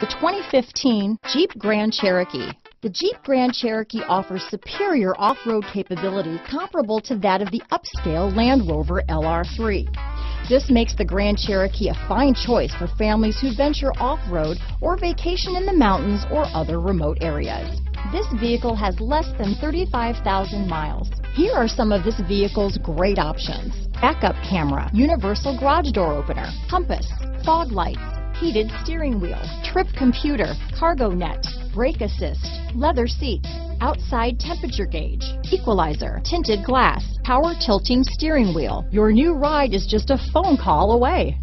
The 2015 Jeep Grand Cherokee. The Jeep Grand Cherokee offers superior off-road capability comparable to that of the upscale Land Rover LR3. This makes the Grand Cherokee a fine choice for families who venture off-road or vacation in the mountains or other remote areas. This vehicle has less than 35,000 miles. Here are some of this vehicle's great options. Backup camera, universal garage door opener, compass, fog lights, heated steering wheel, trip computer, cargo net, brake assist, leather seats, outside temperature gauge, equalizer, tinted glass, power tilting steering wheel. Your new ride is just a phone call away.